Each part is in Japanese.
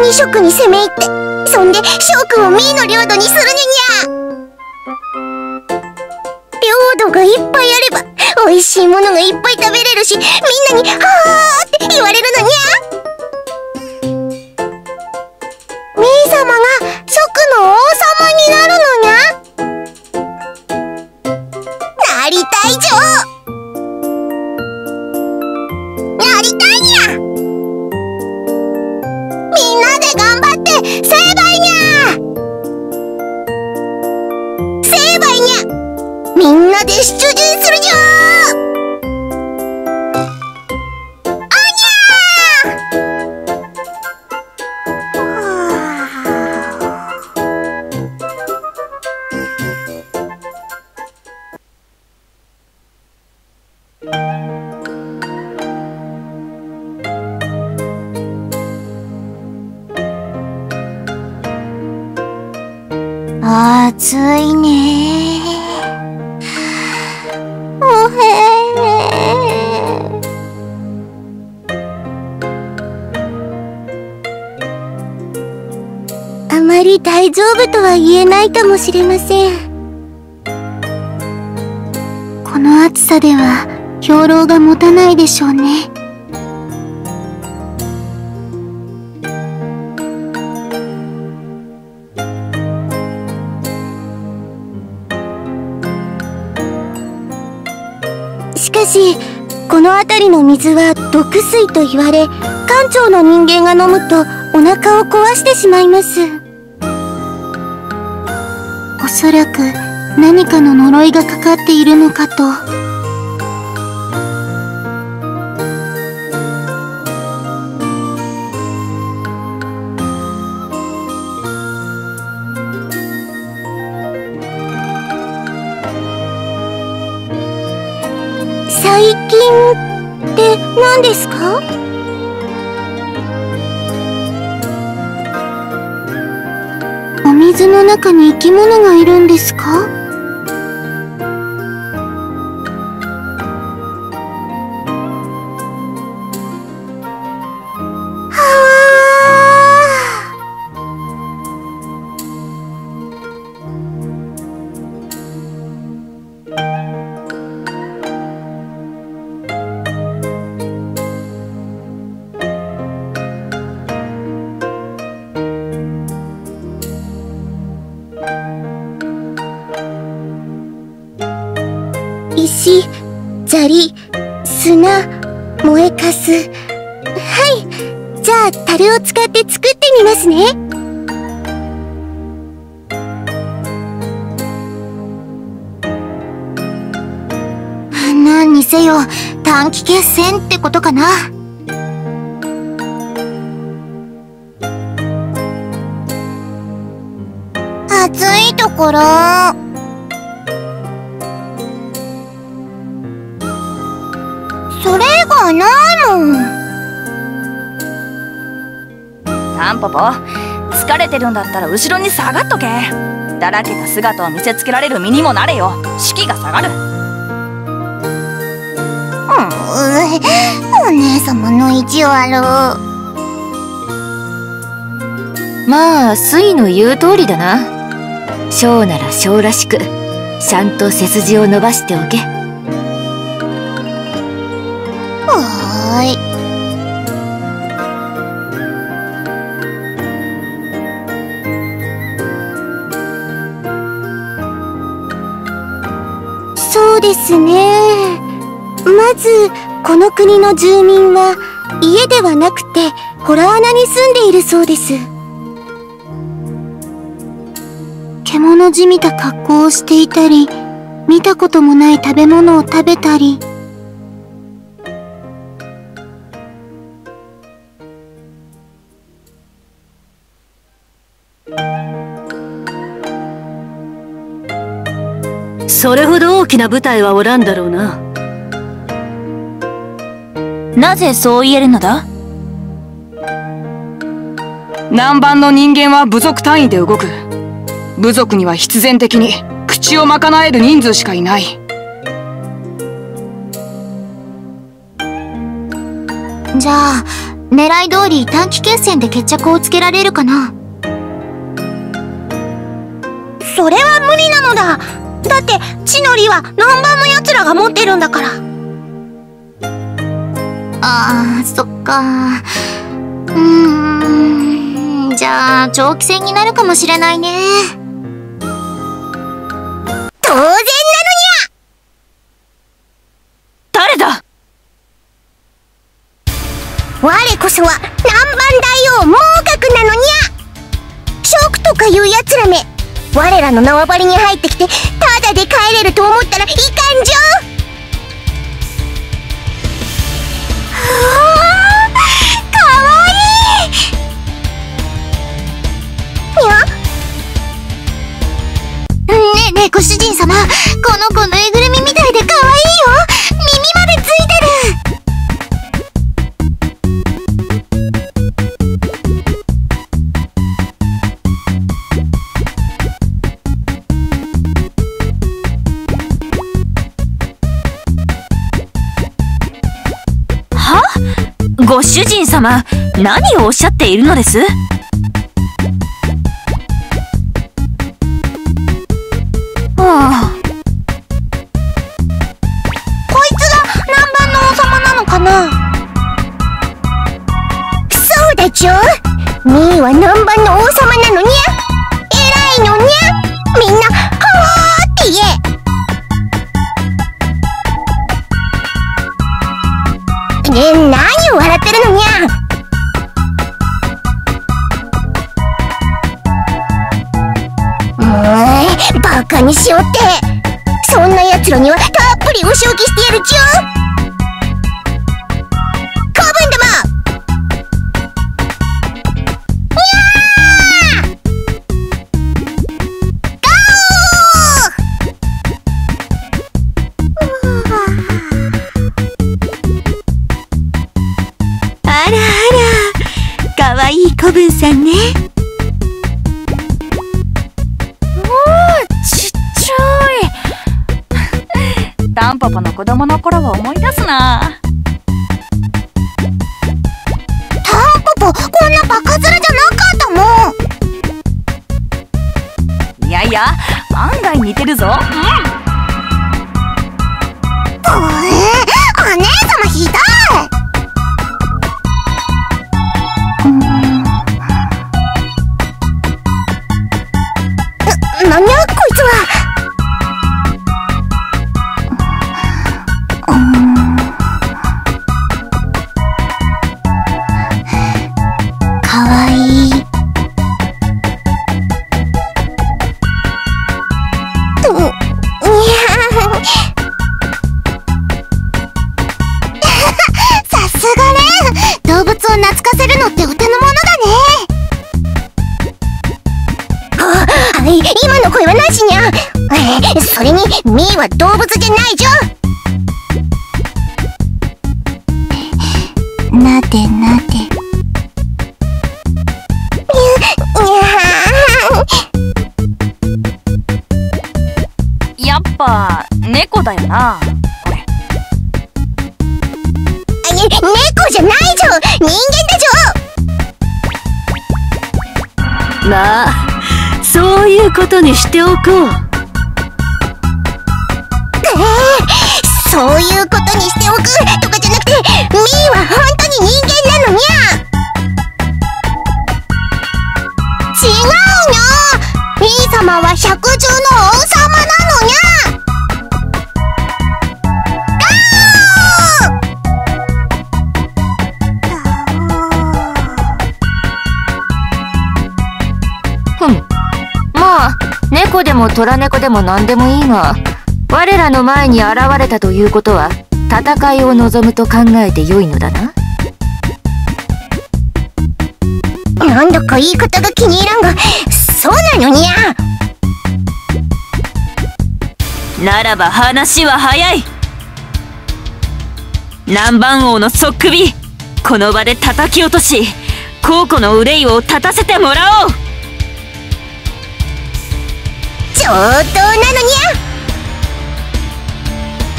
にショックに攻め入ってそんでショックをミーの領土にするにゃ。領土がいっぱいあれば美味しいものがいっぱい食べれるしみんなに「はあって言われるのにゃ。大丈夫とは言えないかもしれません。この暑さでは兵糧が持たないでしょうね。しかしこの辺りの水は毒水と言われ館長の人間が飲むとお腹を壊してしまいます。そらく何かの呪いがかかっているのかと。最近って何ですか？水の中に生き物がいるんですか？短期決戦ってことかな。暑いところ。それがないもんタンポポ疲れてるんだったら後ろに下がっとけ。だらけた姿を見せつけられる身にもなれよ。士気が下がる。お姉様の意地悪まあ水の言う通りだな。小なら小らしくちゃんと背筋を伸ばしておけ。はい。そうですね。まずこの国の住民は家ではなくて洞穴に住んでいるそうです獣じみた格好をしていたり見たこともない食べ物を食べたり。それほど大きな部隊はおらんだろうな。なぜそう言えるのだ？南蛮の人間は部族単位で動く。部族には必然的に口を賄える人数しかいない。じゃあ、狙い通り短期決戦で決着をつけられるかな？それは無理なのだだって地の利は南蛮の奴らが持ってるんだからあーそっか。うーん。じゃあ長期戦になるかもしれないね。当然なのにゃ誰だ？我こそは南蛮大王猛角なのにゃ食とかいう奴らめ。我らの縄張りに入ってきてタダで帰れると思ったらいかんじょねご主人様この子ぬいぐるみみたいでかわいいよ。耳までついてる。は？ご主人様何をおっしゃっているのです？そうだちょ？みーは南蛮の王様なのにゃ？偉いのにゃ？みんなはわって言え。ね何を笑ってるのにゃ？うバカにしおって。そんな奴らにはたっぷりお仕置きしてやるちゅ子分さんね。ちっちゃい。タンポポの子供の頃を思い出すな。タンポポこんなバカ面じゃなかったもん。いやいや案外似てるぞ。うえそれにミーは動物じゃないじゃなでなでやっぱ猫だよなこれ。猫じゃないじょ。人間だじょ。まあ、そういうことにしておこう。ええそういうことにしておくとかじゃなくてミーは本当に人間なのにゃ。違うの。ミー様は百獣の王様なのにゃ。ふん。まあ、猫でも虎猫でも何でもいいが、我らの前に現れたということは戦いを望むと考えてよいのだな。なんだか言い方が気に入らんが。そうなのにゃ。ならば話は早い。南蛮王のソックビこの場で叩き落とし孝子の憂いを立たせてもらおう。上等なのにゃ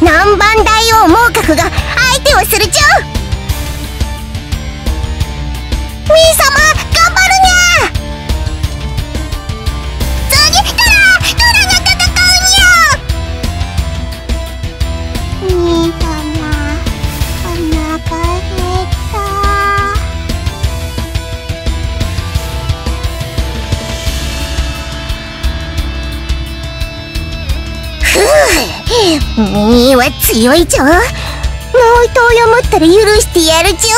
南蛮大王猛角が相手をするじゃみー様頑張るにゃ次からドラが戦うにゃみー様みーは強いじゃんもう一を持ったら許してやるじ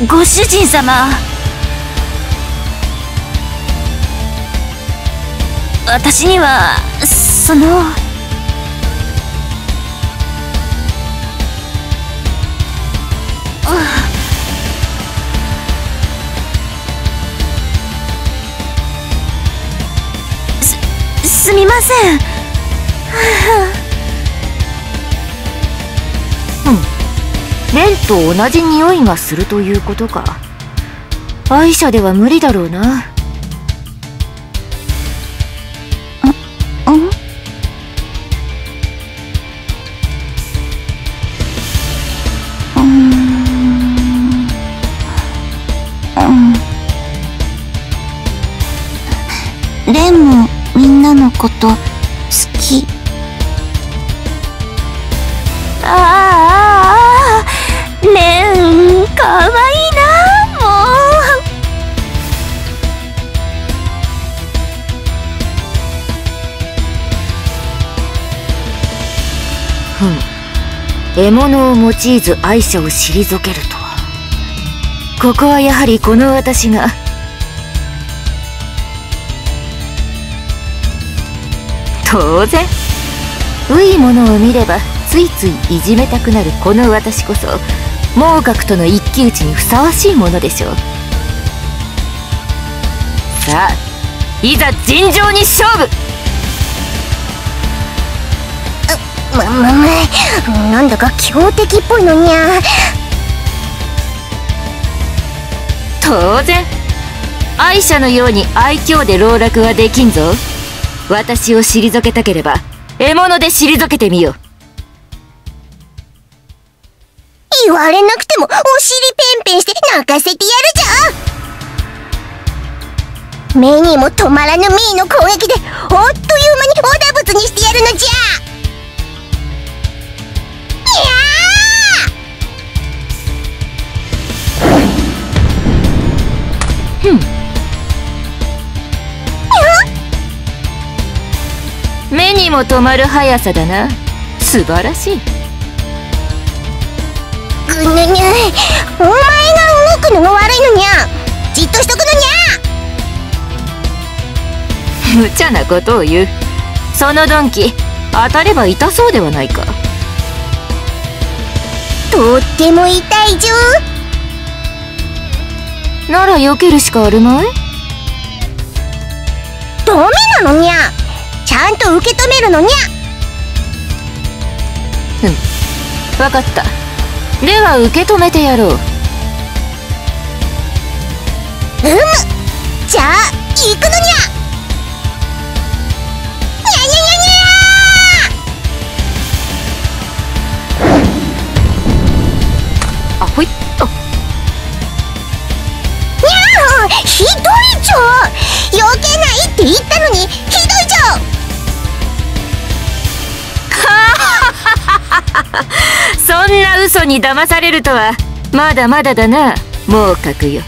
ゃんご主人様私にはそのすみません。うん。蓮と同じ匂いがするということか。愛車では無理だろうな。こと好き。あああレンかわいいなも獲物を用いず愛車を退けるとは。ここはやはりこの私が当然。いいものを見ればついついいじめたくなるこの私こそ猛角との一騎打ちにふさわしいものでしょう。さあいざ尋常に勝負。まままなんだか強敵っぽいのにゃ。当然。愛車のように愛嬌で籠絡はできんぞ私を退けたければ獲物で退けてみよう。言われなくてもお尻ペンペンして泣かせてやるじゃん。目にも止まらぬミーの攻撃であっという間におだぶつにしてやるのじゃ。いや目にも止まる速さだな。素晴らしい。ーぐぬにゃ。お前が動くのが悪いのにゃ。じっとしとくのにゃ。無茶なことを言う。そのドンキ当たれば痛そうではないか。とっても痛いじょなら避けるしかあるまい？ダメなのにゃちゃんと受け止めるのにゃ。わかった。では受け止めてやろう。うむ。じゃあ行くのにゃ。ほい。っとにゃーひどいじゃん避けないって言ったのに そんな嘘に騙されるとはまだまだだな。もう書くよ。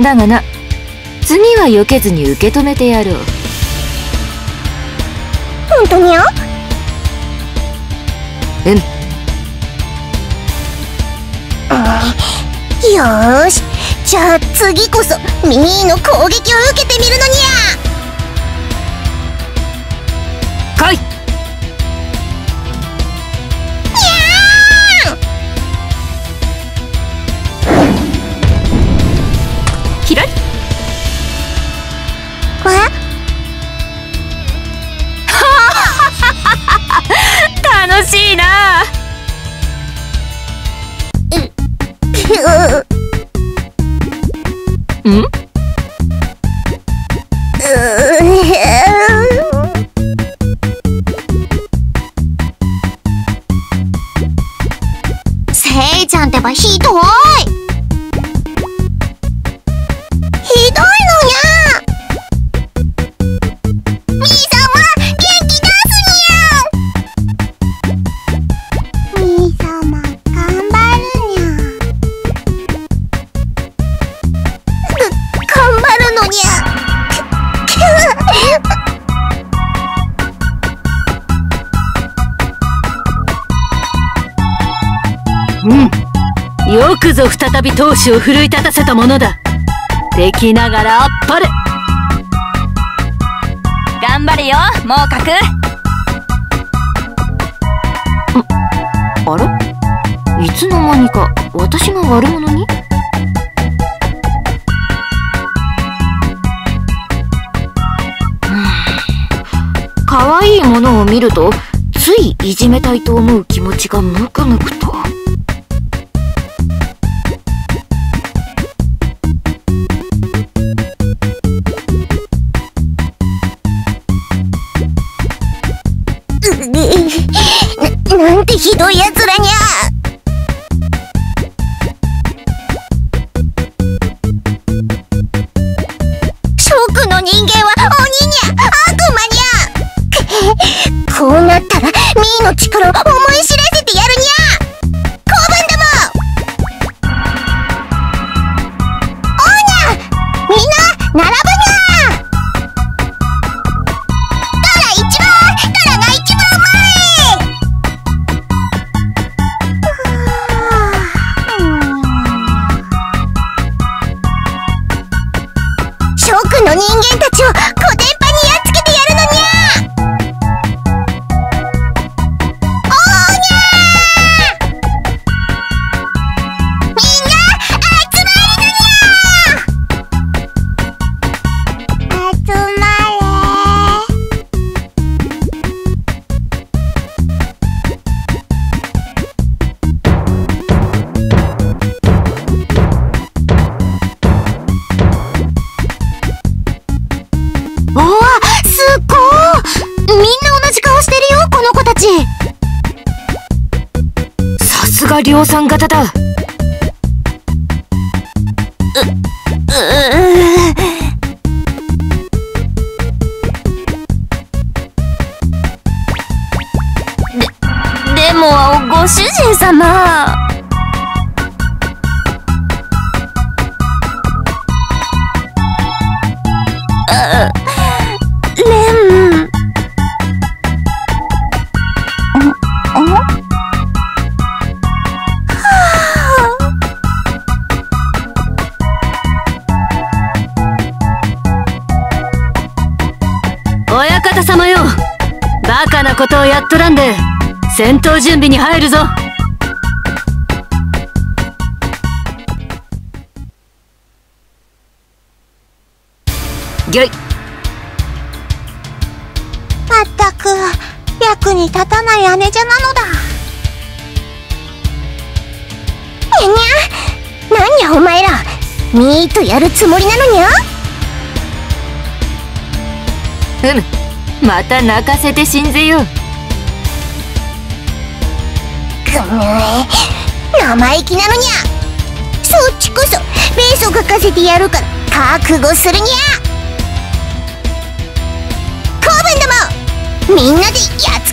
だがな次は避けずに受け止めてやろう。本当にゃうん。よーし。じゃあ次こそミーの攻撃を受けてみるのにゃ楽しいな。うんよくぞ再び闘志を奮い立たせたものだ。敵ながらあっぱれ。頑張れよ猛角。あらいつの間にか私が悪者に？うん。可愛いものを見るとついいじめたいと思う気持ちがムクムクとなんてひどいやつらにゃ。諸君の人間は鬼にゃ。悪魔にゃ。こうなったらミーの力を思い知らせてやるにゃ。子分どもおうにゃ。みんな並ぶさすが量産型だ。ことをやっとらんで戦闘準備に入るぞ。ギョイ。まったく役に立たない姉者なのだ。にゃにゃ何やお前ら。ミーとやるつもりなのにゃ？うむまた泣かせて死んぜよ。くぬえ生意気なのにゃ。そっちこそベースを書かせてやるから覚悟するにゃ。子分ども。みんなでやっ